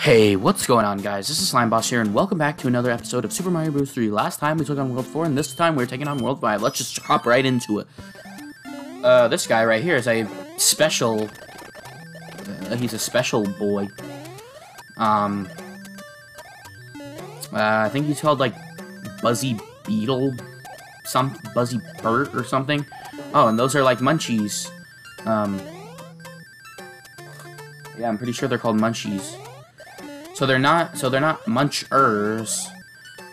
Hey, what's going on guys? This is Slime Boss here and welcome back to another episode of Super Mario Bros. 3. Last time we took on World 4 and this time we're taking on World 5. Let's just hop right into it. Uh, this guy right here is a special... Uh, he's a special boy. Um... Uh, I think he's called like Buzzy Beetle, some Buzzy Burt or something. Oh, and those are like munchies. Um, yeah, I'm pretty sure they're called munchies. So they're not. So they're not munchers,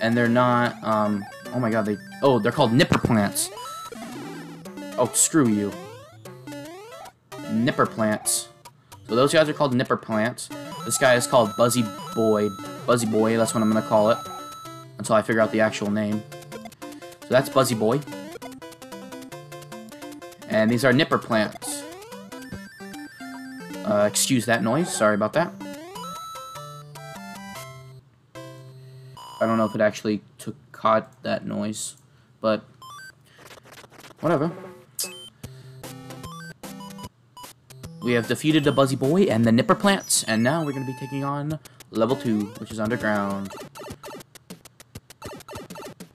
and they're not. Um. Oh my god. They. Oh, they're called nipper plants. Oh, screw you. Nipper plants. So those guys are called nipper plants. This guy is called Buzzy Boy. Buzzy Boy. That's what I'm gonna call it until I figure out the actual name. So that's Buzzy Boy. And these are nipper plants. Uh, excuse that noise. Sorry about that. I don't know if it actually took caught that noise, but whatever. We have defeated the Buzzy Boy and the Nipper Plants, and now we're going to be taking on level 2, which is underground.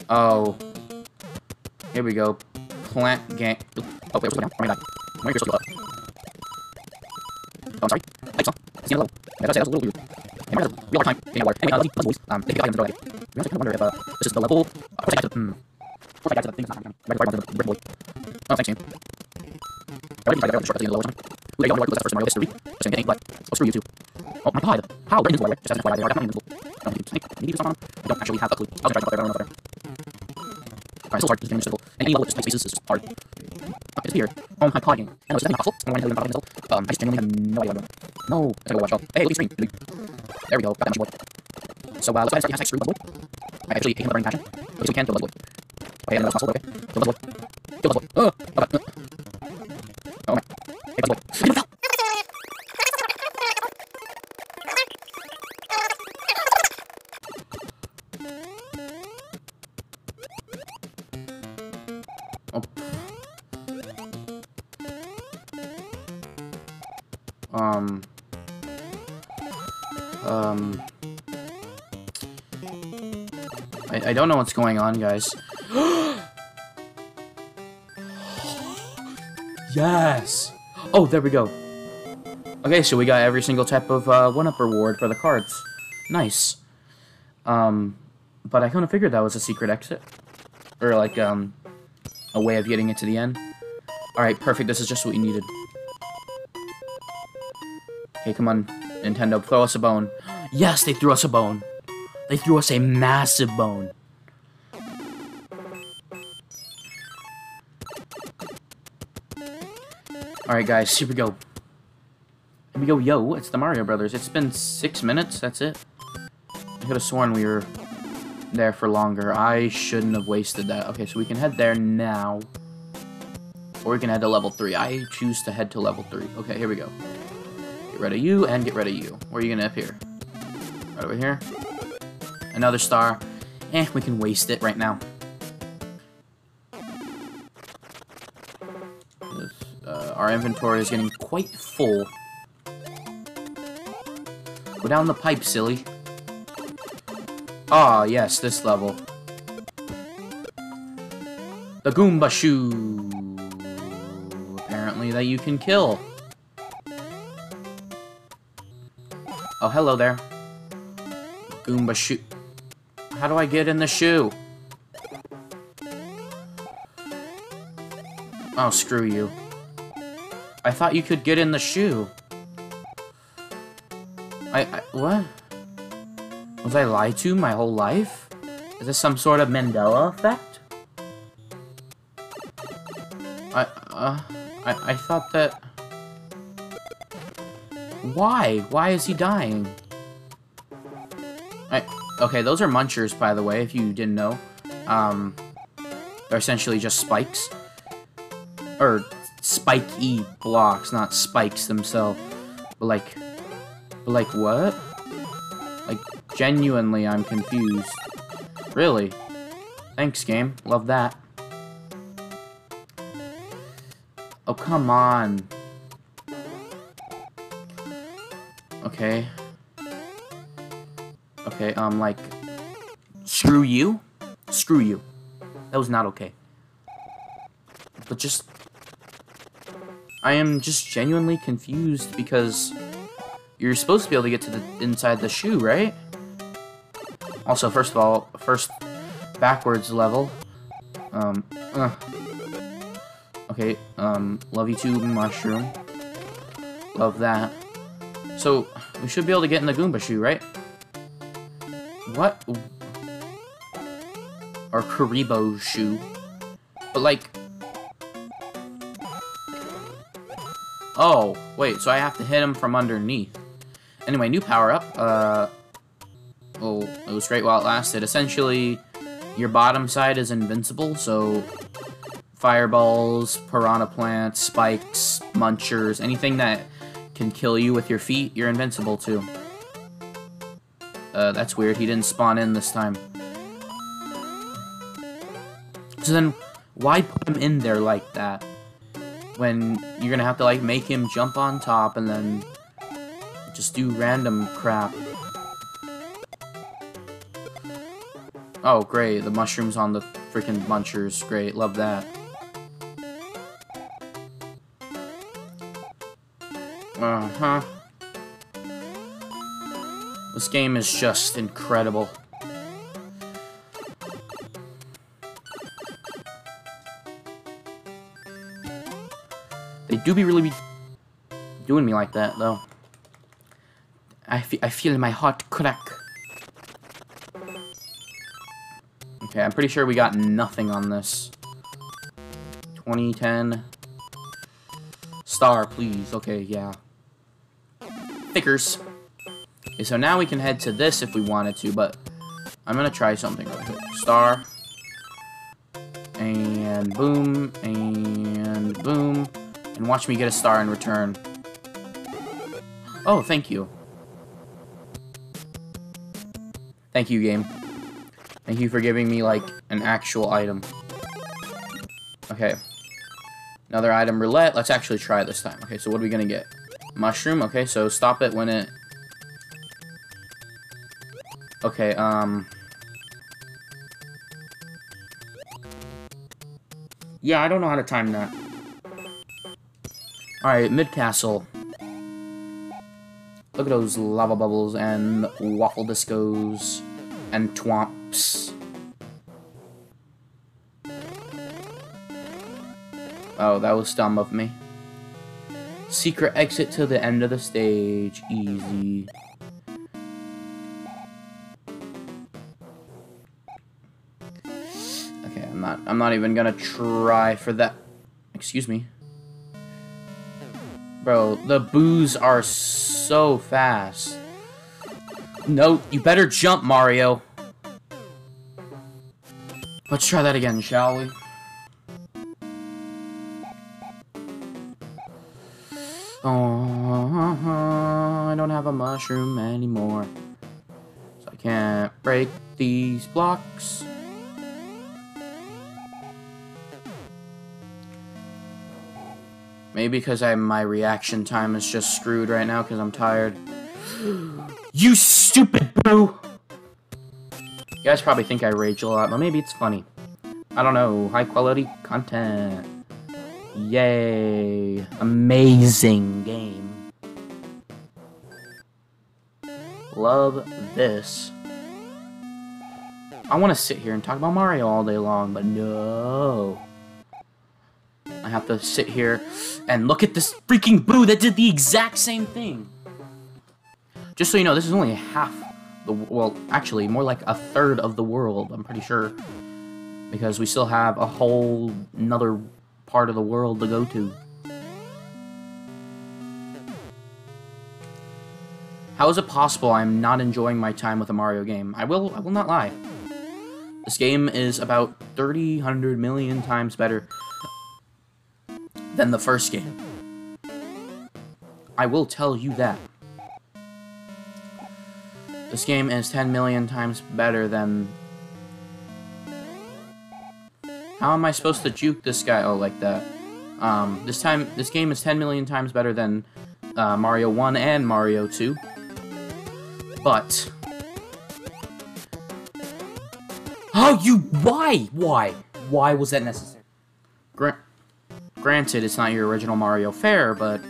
Oh. Here we go. Plant gang. Oh, wait? Oh my god. Why are you supposed to go up? Oh, I'm sorry. Lights on. It's the the level. Yeah, that's, that's a little weird. Mario, we all time getting water. Anyway, uh, Buzzy Boys, um, get the items and it. We also kind of wonder if, uh, this is the level. Uh, I got to hmm. What's I got to the thing's not coming. Right I to. Oh, thanks, game. I already tried short at the end of the level time. Ooh, they don't know what was that first Mario history. Gonna get but, oh, screw you too. Oh my god. How? We're invisible, right? Just as an FYI, they are definitely invisible. I don't need to snake. Maybe do something on them. I don't actually have a clue. I'll try to find out there. Alright, still hard. Is very difficult. And any level with spaces is hard. It's weird. Oh god, game. I know, is that impossible? I don't know why I'm Um, I just genuinely have no idea what I'm doing. No, I gotta watch out. Hey, look at the screen. There we go. Got that much. So, uh, let's go ahead and start the hashtag screw I actually hate him burning passion. At least we can kill Buzzboy. Okay, and that's possible. Okay. Kill Buzzboy. Kill Buzzboy. Uh, okay. Uh. Oh man. Hey, Buzzboy. I don't know. I, don't know what's going on, guys. yes! Oh, there we go. Okay, so we got every single type of uh, 1-up reward for the cards. Nice. Um, but I kind of figured that was a secret exit. Or, like, um, a way of getting it to the end. Alright, perfect. This is just what we needed. Okay, come on, Nintendo. Throw us a bone. Yes, they threw us a bone. They threw us a massive bone. Alright, guys, here we go. Here we go, yo, it's the Mario Brothers. It's been six minutes, that's it. I could have sworn we were there for longer. I shouldn't have wasted that. Okay, so we can head there now. Or we can head to level 3. I choose to head to level 3. Okay, here we go. Get rid of you, and get rid of you. Where are you gonna appear? Right over here. Another star. Eh, we can waste it right now. Our inventory is getting quite full. Go down the pipe, silly. Ah, yes, this level. The Goomba Shoe. Apparently that you can kill. Oh, hello there. Goomba Shoe. How do I get in the shoe? Oh, screw you. I thought you could get in the shoe. I, I what? Was I lied to my whole life? Is this some sort of Mandela effect? I, uh, I, I thought that... Why? Why is he dying? I, okay, those are munchers, by the way, if you didn't know. Um, they're essentially just spikes. Or, spiky blocks, not spikes themselves. But like, but like what? Like, genuinely, I'm confused. Really? Thanks, game. Love that. Oh, come on. Okay. Okay, um, like, screw you? Screw you. That was not okay. But just, I am just genuinely confused because you're supposed to be able to get to the inside the shoe, right? Also, first of all, first backwards level. Um. Okay, um, love you too, mushroom. Love that. So, we should be able to get in the Goomba shoe, right? What? Or Kuribo shoe. But like... Oh, wait, so I have to hit him from underneath. Anyway, new power-up. Uh, well, it was great while it lasted. Essentially, your bottom side is invincible, so fireballs, piranha plants, spikes, munchers, anything that can kill you with your feet, you're invincible too. Uh, that's weird. He didn't spawn in this time. So then, why put him in there like that? When you're gonna have to, like, make him jump on top and then just do random crap. Oh, great. The mushrooms on the freaking munchers. Great. Love that. Uh-huh. This game is just incredible. Do be really be doing me like that, though. I, fe I feel my heart crack. Okay, I'm pretty sure we got nothing on this. 2010. Star, please. Okay, yeah. Thickers. Okay, so now we can head to this if we wanted to, but I'm gonna try something real quick. Star. And boom, and boom. And watch me get a star in return. Oh, thank you. Thank you, game. Thank you for giving me, like, an actual item. Okay. Another item roulette. Let's actually try this time. Okay, so what are we gonna get? Mushroom. Okay, so stop it when it... Okay, um... Yeah, I don't know how to time that. Alright, mid-castle. Look at those lava bubbles and waffle discos and Thwomps. Oh, that was dumb of me. Secret exit to the end of the stage. Easy. Okay, I'm not I'm not even gonna try for that. Excuse me. Bro, the boos are so fast. No, you better jump, Mario. Let's try that again, shall we? Oh, I don't have a mushroom anymore. So I can't break these blocks. Maybe because I my reaction time is just screwed right now because I'm tired. you stupid boo! You guys probably think I rage a lot, but maybe it's funny. I don't know. High quality content. Yay. Amazing game. Love this. I want to sit here and talk about Mario all day long, but no. I have to sit here and look at this freaking boo that did the exact same thing. Just so you know, this is only half the well, actually, more like a third of the world. I'm pretty sure because we still have a whole another part of the world to go to. How is it possible I'm not enjoying my time with a Mario game? I will I will not lie. This game is about 30, 100 million times better than the first game. I will tell you that. This game is 10 million times better than... How am I supposed to juke this guy? Oh, like that. Um, this time, this game is 10 million times better than uh, Mario 1 and Mario 2. But, How you? Why? Why? Why was that necessary? Gra granted, it's not your original Mario fare, but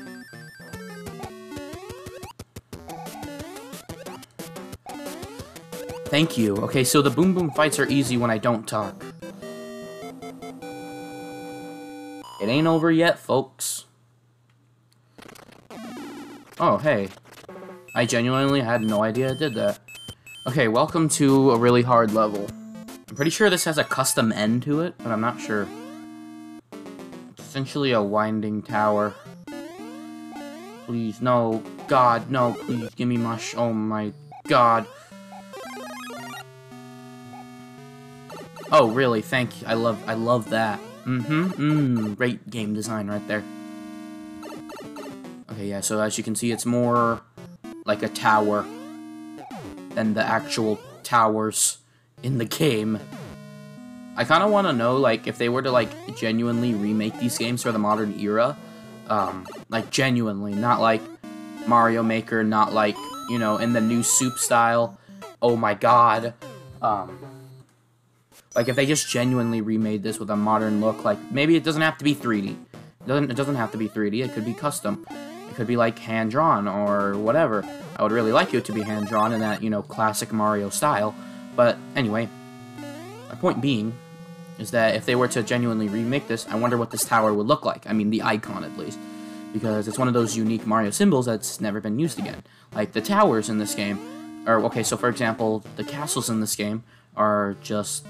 Thank you. Okay, so the boom boom fights are easy when I don't talk. It ain't over yet, folks. Oh, hey. I genuinely had no idea I did that. Okay, welcome to a really hard level. I'm pretty sure this has a custom end to it, but I'm not sure. Essentially a winding tower. Please, no. God, no, please, give me mush. Oh my god. Oh, really? Thank you. I love I love that. Mm-hmm. Mmm. Great game design right there. Okay, yeah, so as you can see, it's more like a tower than the actual towers in the game. I kind of want to know, like, if they were to, like, genuinely remake these games for the modern era, um, like, genuinely, not like Mario Maker, not like, you know, in the new soup style, oh my god, um, like, if they just genuinely remade this with a modern look, like, maybe it doesn't have to be 3D. It doesn't, it doesn't have to be 3D, it could be custom. It could be, like, hand-drawn or whatever. I would really like it to be hand-drawn in that, you know, classic Mario style. But, anyway, my point being is that if they were to genuinely remake this, I wonder what this tower would look like. I mean, the icon, at least. Because it's one of those unique Mario symbols that's never been used again. Like, the towers in this game are, okay, so for example, the castles in this game are just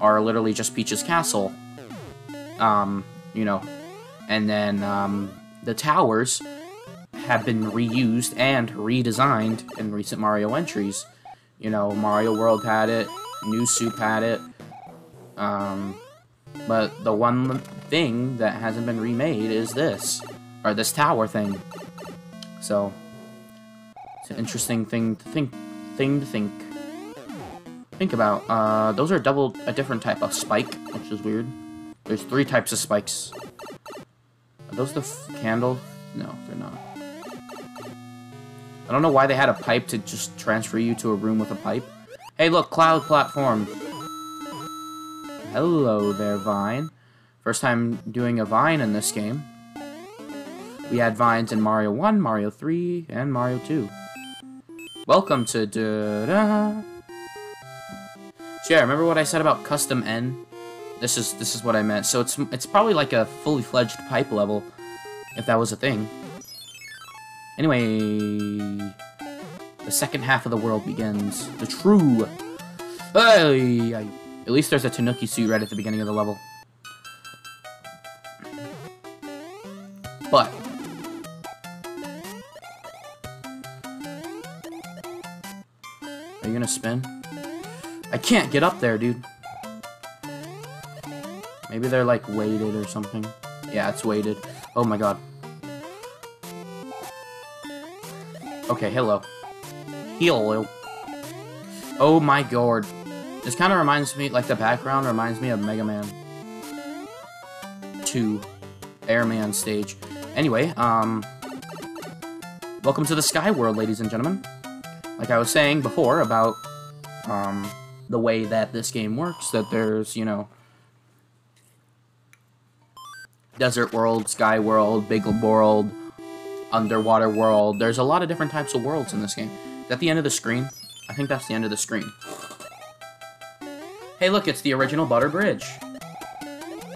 are literally just Peach's castle. Um, you know, and then um, the towers have been reused and redesigned in recent Mario entries. You know, Mario World had it, New Soup had it, um, but the one thing that hasn't been remade is this, or this tower thing. So, it's an interesting thing to think, thing to think think about. Uh, those are double a different type of spike, which is weird. There's three types of spikes. Are those the candle? No, they're not. I don't know why they had a pipe to just transfer you to a room with a pipe. Hey, look, cloud platform. Hello there, Vine. First time doing a Vine in this game. We had Vines in Mario 1, Mario 3, and Mario 2. Welcome to da, -da yeah, remember what I said about custom N? This is this is what I meant. So it's it's probably like a fully fledged pipe level, if that was a thing. Anyway, the second half of the world begins. The true. Hey, at least there's a Tanuki suit right at the beginning of the level. But are you gonna spin? I can't get up there, dude. Maybe they're, like, weighted or something. Yeah, it's weighted. Oh my god. Okay, hello. Hello. Oh my god. This kind of reminds me, like, the background reminds me of Mega Man 2 Airman stage. Anyway, um... Welcome to the Sky World, ladies and gentlemen. Like I was saying before about, um the way that this game works, that there's, you know, desert world, sky world, big world, underwater world. There's a lot of different types of worlds in this game. Is that the end of the screen? I think that's the end of the screen. Hey, look, it's the original Butter Bridge.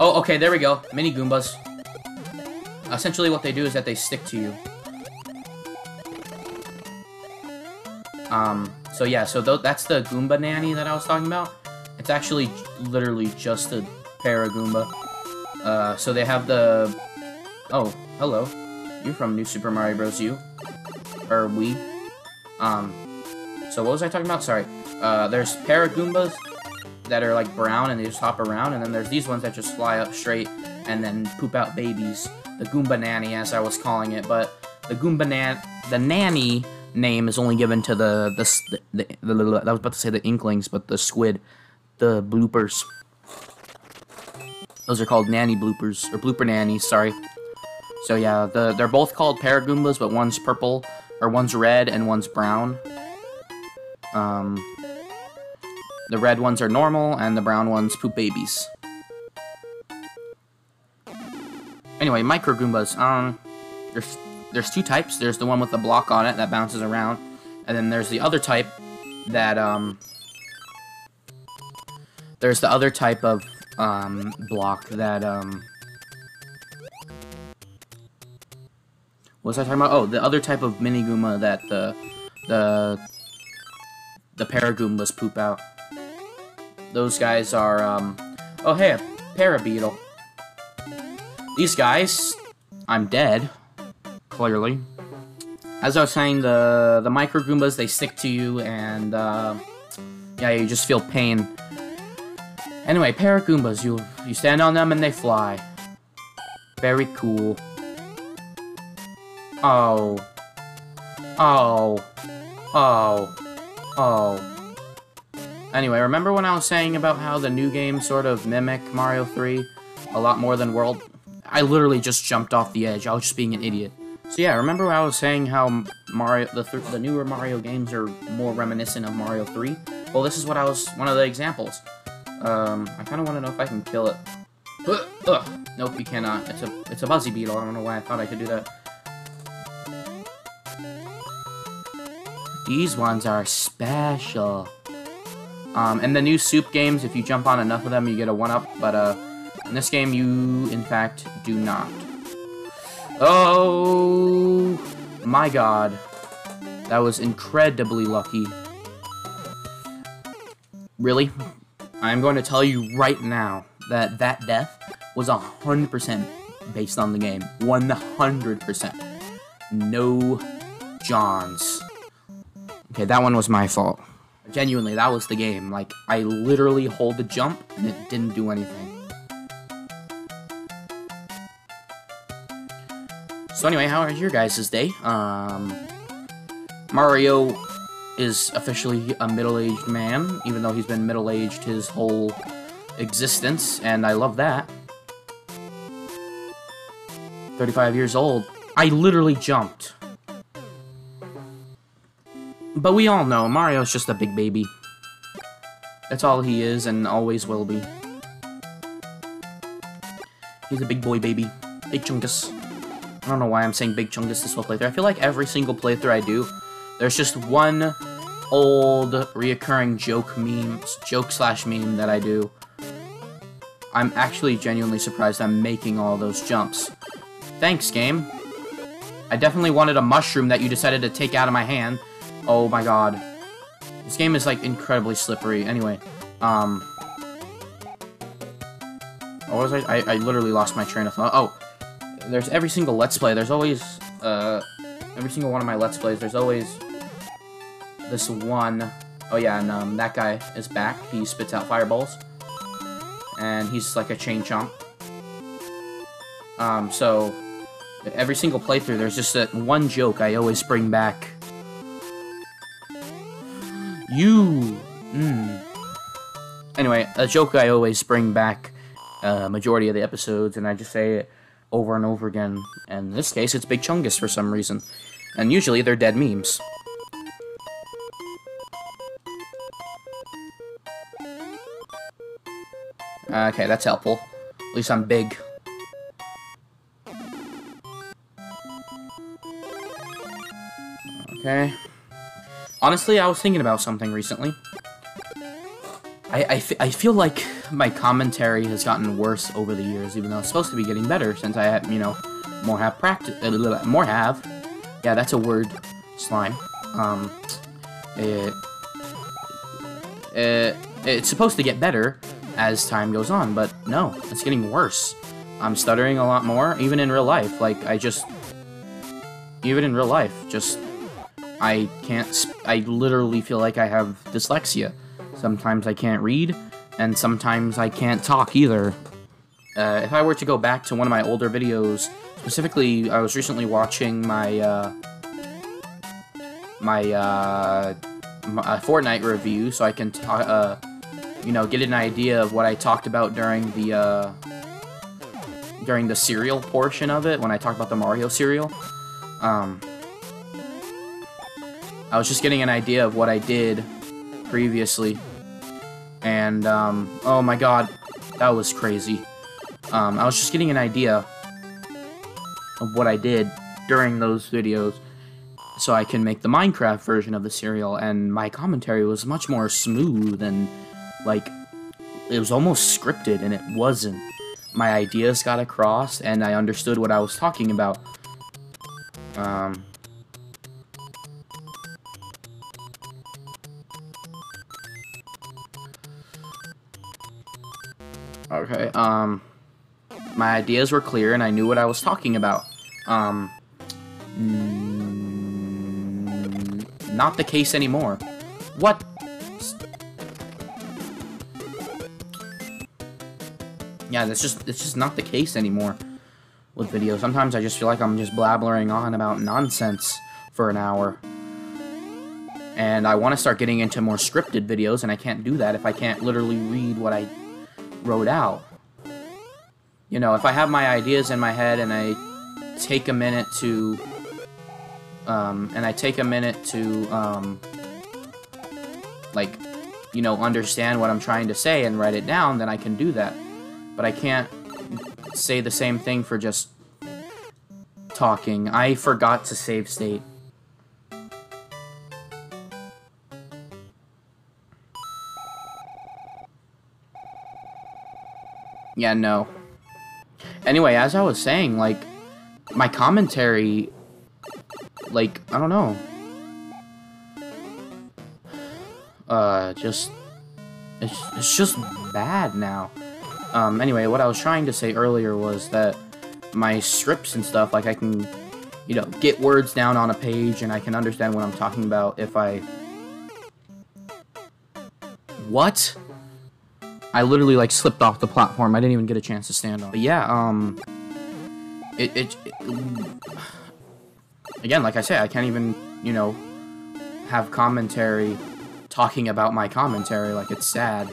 Oh, okay, there Wii go. Mini Goombas. Essentially what they do is that they stick to you. Um, so yeah, so th that's the Goomba Nanny that I was talking about. It's actually literally just a Paragoomba. Uh, so they have the... Oh, hello. You're from New Super Mario Bros. U. Or we. Um, so what was I talking about? Sorry. Uh, there's Paragoombas that are like brown and they just hop around, and then there's these ones that just fly up straight and then poop out babies. The Goomba Nanny, as I was calling it, but the Goomba Nan... The Nanny name is only given to the the, the, the, the I was about to say the inklings, but the squid, the bloopers. Those are called nanny bloopers or blooper nannies. Sorry. So yeah, the they're both called Paragoombas, but one's purple or one's red and one's brown. Um. The red ones are normal, and the brown ones poop babies. Anyway, Micro Goombas. Um, there's there's two types. There's the one with the block on it that bounces around, and then there's the other type that um. There's the other type of um block that um. What was I talking about? Oh, the other type of mini Goomba that the the the Paragoombas poop out. Those guys are um. Oh hey, a Parabeetle. These guys, I'm dead. Clearly. As I was saying, the the micro Goombas they stick to you, and uh, yeah, you just feel pain. Anyway, Paragoombas, you you stand on them and they fly. Very cool. Oh. Oh. Oh. Oh. Anyway, remember when I was saying about how the new games sort of mimic Mario 3 a lot more than World? I literally just jumped off the edge. I was just being an idiot. So yeah, remember when I was saying how Mario the th the newer Mario games are more reminiscent of Mario 3? Well, this is what I was one of the examples. Um, I kind of want to know if I can kill it. Ugh, ugh. Nope, you cannot. It's a it's a Buzzy Beetle. I don't know why I thought I could do that. These ones are special. Um, and the new soup games, if you jump on enough of them, you get a one-up, but uh, in this game, you, in fact, do not. Oh my god. That was incredibly lucky. Really? I'm going to tell you right now that that death was 100% based on the game. 100%. No Johns. Okay, that one was my fault. Genuinely, that was the game. Like, I literally hold the jump, and it didn't do anything. So anyway, how was your guys' day? Um, Mario is officially a middle-aged man, even though he's been middle-aged his whole existence, and I love that. 35 years old. I literally jumped. But we all know, Mario's just a big baby. That's all he is, and always will be. He's a big boy baby. Big chungus. I don't know why I'm saying Big Chungus this whole playthrough. I feel like every single playthrough I do, there's just one old reoccurring joke meme, joke slash meme that I do. I'm actually genuinely surprised I'm making all those jumps. Thanks, game. I definitely wanted a mushroom that you decided to take out of my hand. Oh my god. This game is, like, incredibly slippery. Anyway, um... What was I? I, I literally lost my train of thought. Oh, there's every single Let's Play, there's always, uh, every single one of my Let's Plays, there's always this one, oh yeah, and, um, that guy is back, he spits out fireballs, and he's like a chain chomp. Um, so, every single playthrough, there's just that one joke I always bring back. You! Mm. Anyway, a joke I always bring back uh, majority of the episodes, and I just say it over and over again. And in this case, it's Big Chungus for some reason. And usually they're dead memes. Okay, that's helpful. At least I'm big. Okay. Honestly, I was thinking about something recently. I, I, I feel like my commentary has gotten worse over the years, even though it's supposed to be getting better since I have, you know, more have practice, uh, more have. Yeah, that's a word, slime. Um, it, it, it's supposed to get better as time goes on, but no, it's getting worse. I'm stuttering a lot more, even in real life. Like, I just, even in real life, just, I can't, I literally feel like I have dyslexia. Sometimes I can't read, and sometimes I can't talk either. Uh, if I were to go back to one of my older videos, specifically, I was recently watching my, uh, my, uh, my Fortnite review, so I can, uh, you know, get an idea of what I talked about during the, uh, during the cereal portion of it, when I talked about the Mario cereal. Um, I was just getting an idea of what I did previously And, um, oh my god, that was crazy. Um, I was just getting an idea of what I did during those videos so I can make the Minecraft version of the cereal, and my commentary was much more smooth and, like, it was almost scripted, and it wasn't. My ideas got across, and I understood what I was talking about. Um... Okay, um... My ideas were clear, and I knew what I was talking about. Um... Mm, not the case anymore. What? Yeah, that's just it's just not the case anymore with videos. Sometimes I just feel like I'm just blabbering on about nonsense for an hour. And I want to start getting into more scripted videos, and I can't do that if I can't literally read what I wrote out. You know, if I have my ideas in my head and I take a minute to um, and I take a minute to, um, like, you know, understand what I'm trying to say and write it down, then I can do that. But I can't say the same thing for just talking. I forgot to save state. Yeah, no. Anyway, as I was saying, like, my commentary like, I don't know. Uh, just, it's, it's just bad now. Um, anyway, what I was trying to say earlier was that my scripts and stuff, like I can, you know, get words down on a page and I can understand what I'm talking about if I... What? I literally, like, slipped off the platform. I didn't even get a chance to stand on. But yeah, um... It, it, it again, like I say, I can't even, you know, have commentary talking about my commentary like it's sad.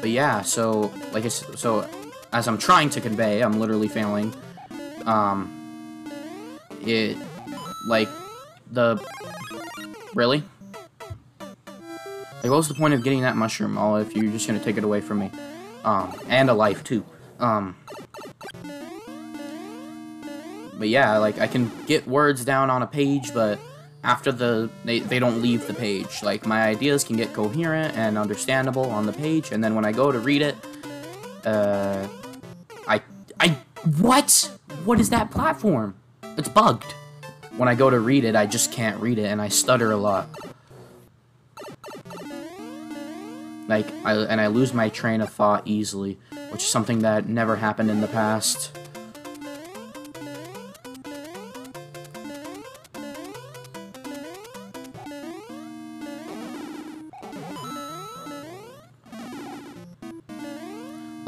But yeah, so, like, it's, so, as I'm trying to convey, I'm literally failing, um, it, like, the, really? Like, what was the point of getting that mushroom, all if you're just gonna take it away from me? Um, and a life, too. Um, but yeah, like, I can get words down on a page, but after the, they, they don't leave the page. Like, my ideas can get coherent and understandable on the page, and then when I go to read it, uh, I, I, what? What is that platform? It's bugged. When I go to read it, I just can't read it, and I stutter a lot. Like, I, and I lose my train of thought easily, which is something that never happened in the past.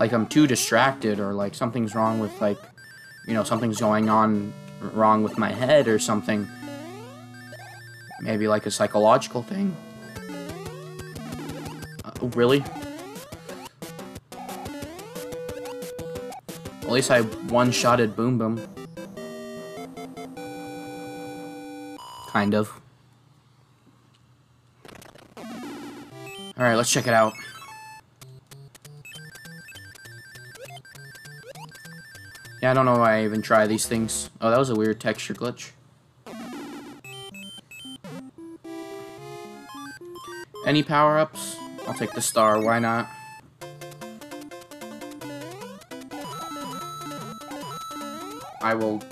like I'm too distracted or like something's wrong with like, you know, something's going on wrong with my head or something. Maybe like a psychological thing. Uh, really? At least I one-shotted Boom Boom. Kind of. Alright, let's check it out. Yeah, I don't know why I even try these things. Oh, that was a weird texture glitch. Any power-ups? I'll take the star, why not? I will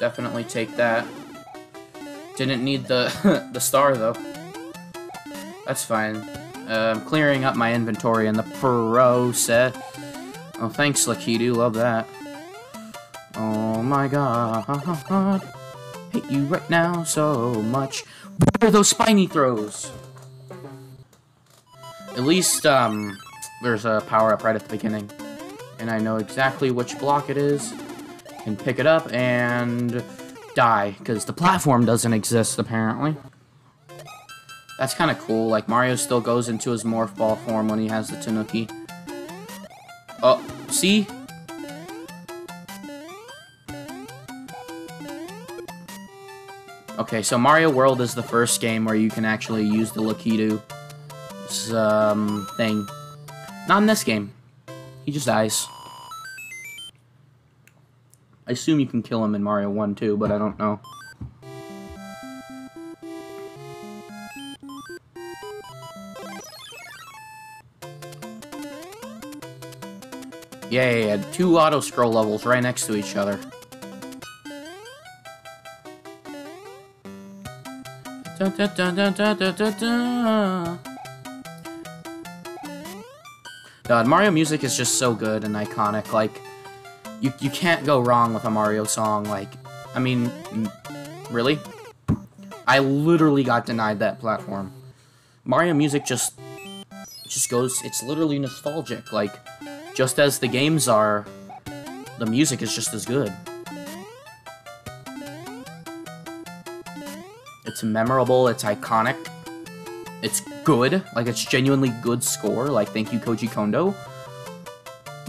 definitely take that. Didn't need the the star, though. That's fine. Uh, I'm clearing up my inventory in the process. Oh, thanks, Lakitu. Love that. Oh my god. Hate you right now so much. What are those spiny throws? At least, um, there's a power-up right at the beginning. And I know exactly which block it is. Can pick it up and die. Because the platform doesn't exist, apparently. That's kind of cool. Like, Mario still goes into his Morph Ball form when he has the Tanuki. Oh, see? Okay, so Mario World is the first game where you can actually use the Lakitu um, thing. Not in this game. He just dies. I assume you can kill him in Mario 1 too, but I don't know. Yeah, yeah. Two auto-scroll levels right next to each other. Da, da, da, God, Mario music is just so good and iconic. Like, you you can't go wrong with a Mario song. Like, I mean, really? I literally got denied that platform. Mario music just just goes. It's literally nostalgic. Like, just as the games are, the music is just as good. It's memorable. It's iconic. It's good. Like, it's genuinely good score. Like, thank you, Koji Kondo.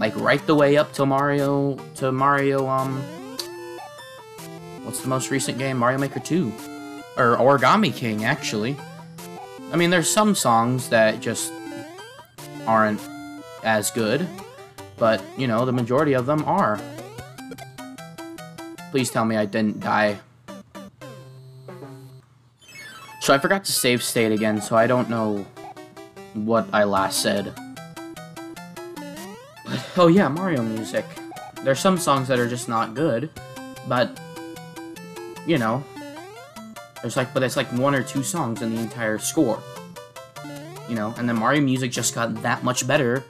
Like, right the way up to Mario, to Mario, um... What's the most recent game? Mario Maker 2. Or Origami King, actually. I mean, there's some songs that just aren't as good. But, you know, the majority of them are. Please tell me I didn't die. So I forgot to save state again, so I don't know what I last said. But, oh yeah, Mario music. There's some songs that are just not good, but, you know, there's like, but it's like one or two songs in the entire score. You know, and then Mario music just got that much better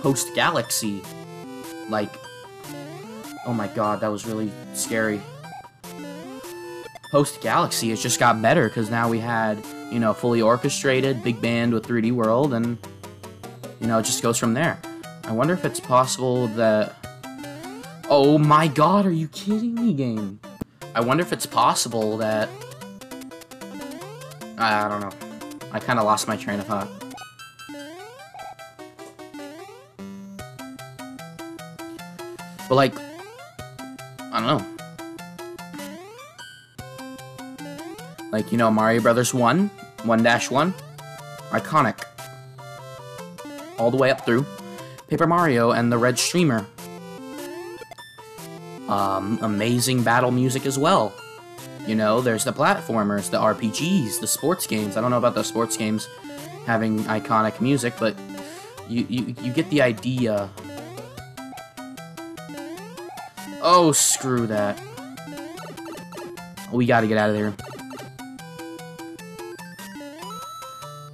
post-Galaxy. Like, oh my god, that was really scary post-Galaxy, it just got better because now we had, you know, fully orchestrated, big band with 3D World, and, you know, it just goes from there. I wonder if it's possible that... Oh my god, are you kidding me, game? I wonder if it's possible that... I don't know. I kind of lost my train of thought. But, like, I don't know. Like, you know, Mario Brothers 1, 1-1, iconic. All the way up through. Paper Mario and the Red Streamer. Um, amazing battle music as well. You know, there's the platformers, the RPGs, the sports games. I don't know about the sports games having iconic music, but you, you, you get the idea. Oh, screw that. We gotta get out of there.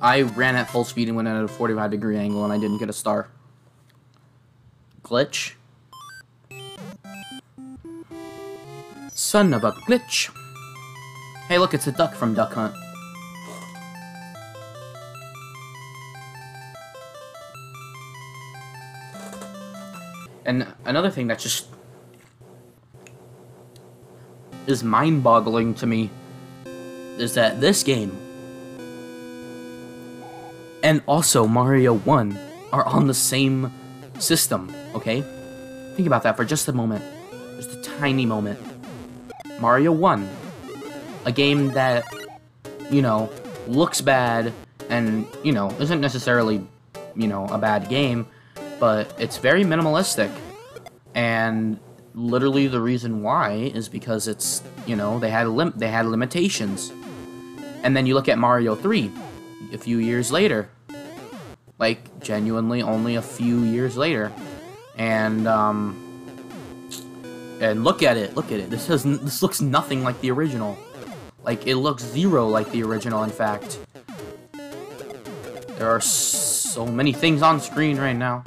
I ran at full speed and went out at a 45 degree angle and I didn't get a star. Glitch. Son of a glitch. Hey look, it's a duck from Duck Hunt. And another thing that just is mind-boggling to me is that this game and also Mario 1 are on the same system, okay? Think about that for just a moment. Just a tiny moment. Mario 1, a game that, you know, looks bad and, you know, isn't necessarily, you know, a bad game, but it's very minimalistic. And literally the reason why is because it's, you know, they had lim they had limitations. And then you look at Mario 3, a few years later. Like, genuinely only a few years later. And, um... And look at it, look at it. This has this looks nothing like the original. Like, it looks zero like the original, in fact. There are so many things on screen right now.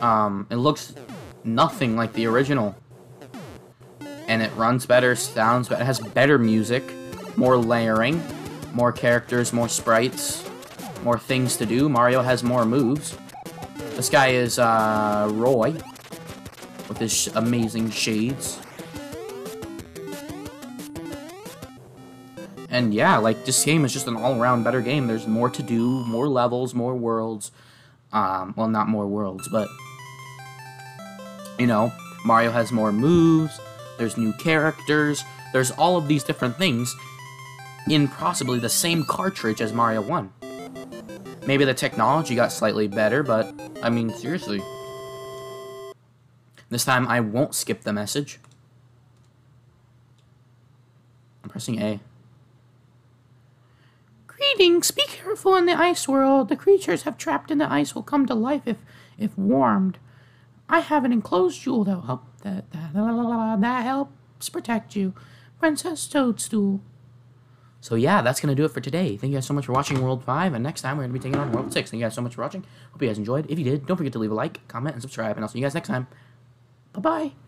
Um, it looks nothing like the original. And it runs better, sounds better, has better music, more layering, more characters, more sprites, more things to do. Mario has more moves. This guy is, uh, Roy. With his sh amazing shades. And yeah, like, this game is just an all-around better game. There's more to do, more levels, more worlds. Um, well, not more worlds, but... You know, Mario has more moves, there's new characters, there's all of these different things in possibly the same cartridge as Mario 1. Maybe the technology got slightly better, but I mean, seriously. This time I won't skip the message. I'm pressing A. Greetings, be careful in the ice world. The creatures have trapped in the ice will come to life if if warmed. I have an enclosed jewel that will help that that, that helps protect you. Princess Toadstool. So yeah, that's gonna do it for today. Thank you guys so much for watching World 5, and next time we're gonna be taking on World 6. Thank you guys so much for watching. Hope you guys enjoyed. If you did, don't forget to leave a like, comment, and subscribe, and I'll see you guys next time. Bye-bye.